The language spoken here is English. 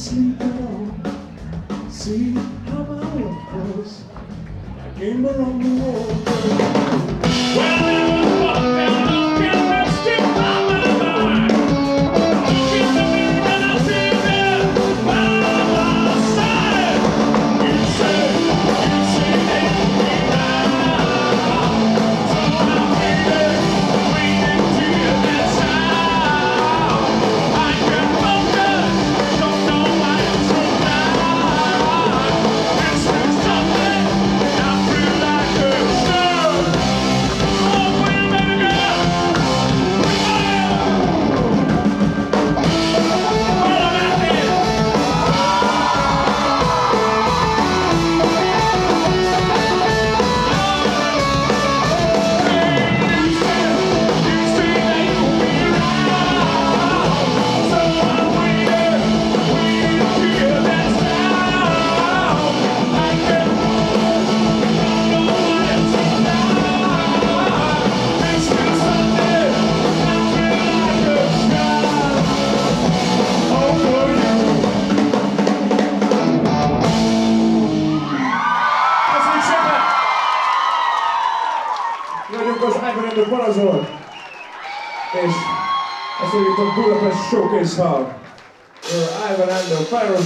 See how my love goes. I came around the world. köszönjük az Ágberendő Balazolt, és köszönjük a Budapest Showcase Hall. Ivan Ando, Fire